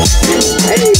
Hey.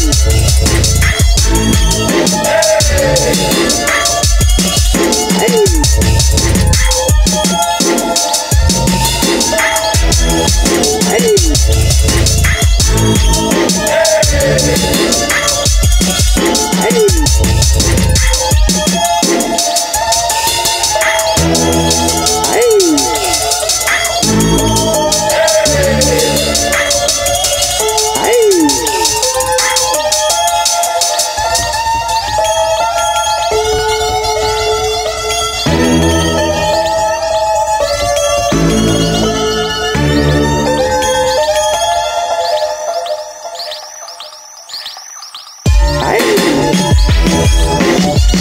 Música